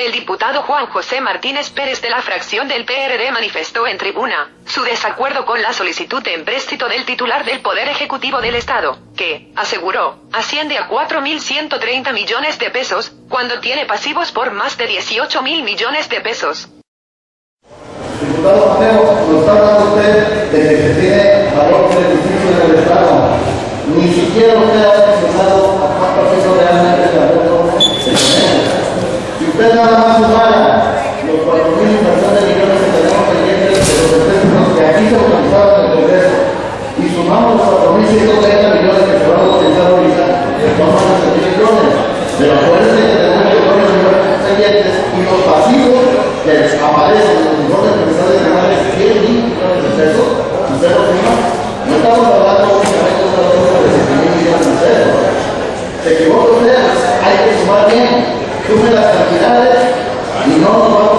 el diputado Juan José Martínez Pérez de la fracción del PRD manifestó en tribuna su desacuerdo con la solicitud de empréstito del titular del Poder Ejecutivo del Estado, que, aseguró, asciende a 4.130 millones de pesos, cuando tiene pasivos por más de 18 mil millones de pesos. Diputado Mateo, nos está hablando usted de que se tiene valor crediticio en el Estado. Ni siquiera usted usted nada más sumara los 4.000 inversiones de millones que tenemos pendientes de los empréstitos que aquí se autorizaron en el Congreso y sumamos los 4.130 millones que se van a autorizar ahorita, vamos a 60 millones. Pero acuérdense que tenemos millones de pendientes y los pasivos que aparecen en los informes empresariales de más de 100 mil millones de pesos, usted lo suma, no estamos hablando únicamente de una cosa de 100 mil millones de pesos. Se equivoca usted, hay que sumar bien, sume las cantidades y no